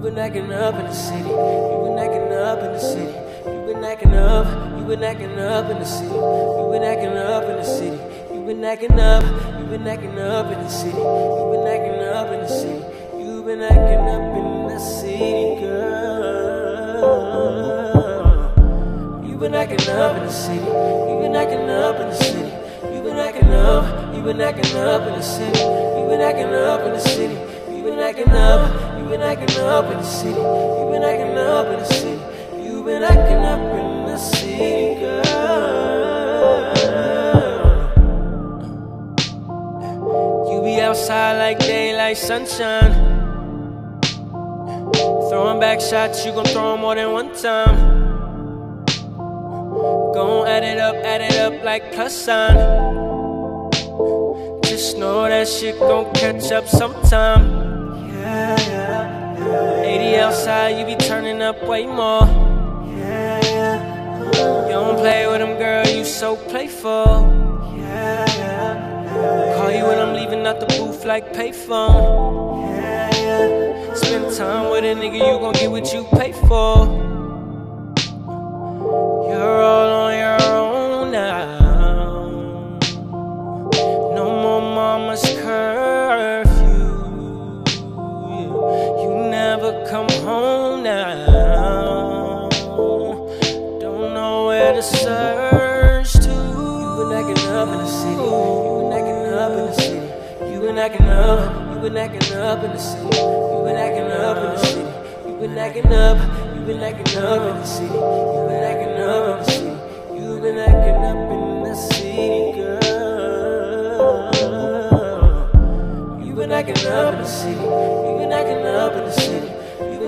been acting up in the city. You been acting up in the city. You been acting up. You been acting up in the city. You been acting up in the city. You been acting up. You been acting up in the city. You been acting up in the city. You been acting up in the city, girl. You been acting up in the city. You been acting up in the city. You been acting up. You been acting up in the city. You been acting up in the city. You been acting up. You been acting up in the city. You been acting up in the city. You been acting up in the city, girl. You be outside like daylight sunshine. Throwing back shots, you gon' throw more than one time. Gon' add it up, add it up like plus sign. Just know that shit gon' catch up sometime. Yeah, yeah, yeah. 80 outside, you be turning up way more. Yeah, yeah. You don't play with them, girl, you so playful. Yeah, yeah. Call you when I'm leaving out the booth like payphone. Yeah, yeah. Spend time with a nigga, you gon' get what you pay for. Home. Don't know where to search to. You been acting up in the city. You been acting up in the city. You been acting up. You been acting up in the city. You been acting up in the city. You been acting up. You been acting up in the city. You been acting up in the city. You been acting up in the city, girl. You been acting up in the city. You been acting up in the city.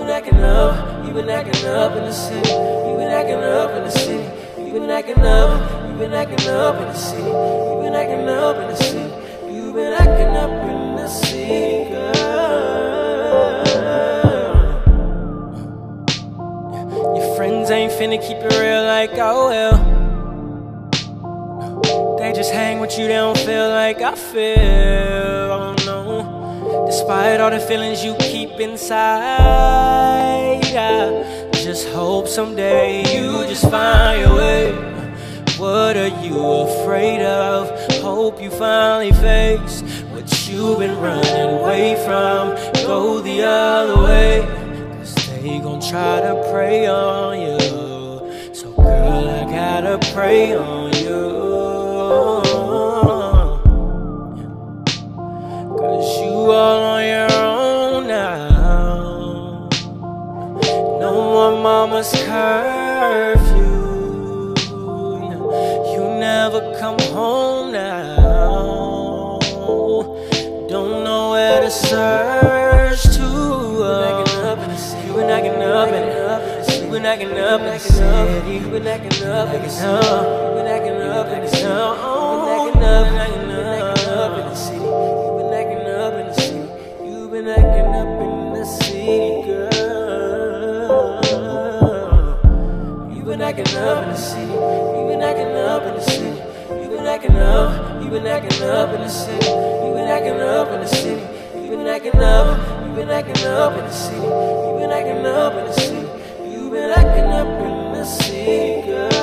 Been acting up. You been acting up in the city. You been acting up in the city. You been acting up. You been acting up in the city. You been acting up in the city. You been acting up in the city, girl. Your friends ain't finna keep it real like oh, I will. They just hang with you, they don't feel like I feel. Oh no. Despite all the feelings you keep inside, I just hope someday you just find your way. What are you afraid of? Hope you finally face what you've been running away from. Go the other way. Cause they gon' try to prey on you. So, girl, I gotta pray on you. No more mama's curfew. You never come home now. Don't know where to search to. You been acting up in it. You been acting up in the city. You been acting up in the city. You been acting up in the the city. You been acting up in the city. You been acting up. You been acting up in the city. You been acting up in the city. You been acting up. You been acting up in the city. You been acting up in the city. You been acting up in the city, girl.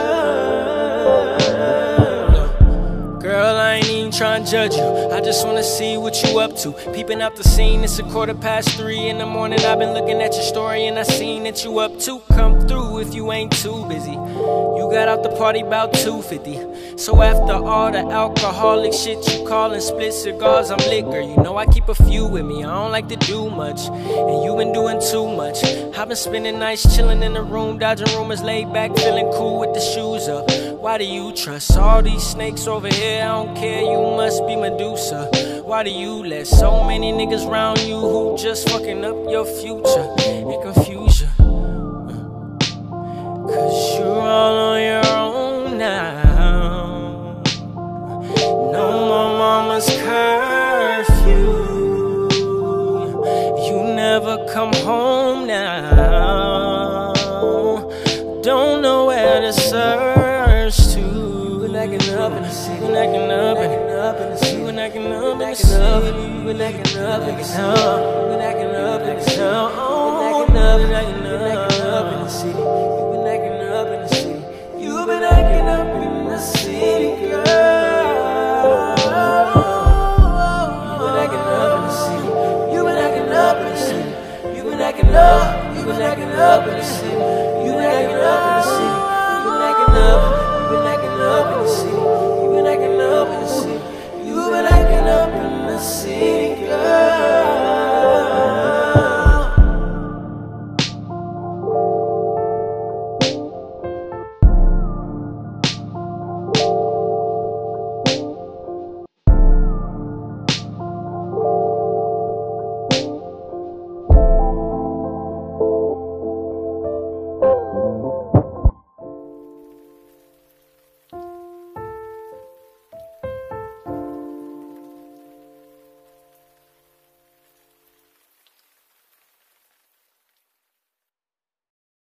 Girl, I ain't even trying to judge you. I just wanna see what you up to. Peeping out the scene, it's a quarter past three in the morning. I've been looking at your story and I seen that you up to Come through if you ain't too busy. You got out the party about 250. So after all the alcoholic shit you callin' split cigars, I'm liquor. You know I keep a few with me. I don't like to do much, and you been doing too much. I've been spending nights chillin' in the room, dodging rumors, laid back, feeling cool with the shoes up. Why do you trust all these snakes over here? I don't care. You must be Medusa. Why do you let so many niggas round you who just fucking up your future and confuse acting up in the city. Been acting up in the city. Been acting up in the city. Been acting up in the city. Been acting up in the city. up, been acting up in the city. You been acting up in the city. You been acting up in the city, girl. You been acting up in the city. You been acting up in the city. You been acting up. You been acting up in the city. You been acting up Bye.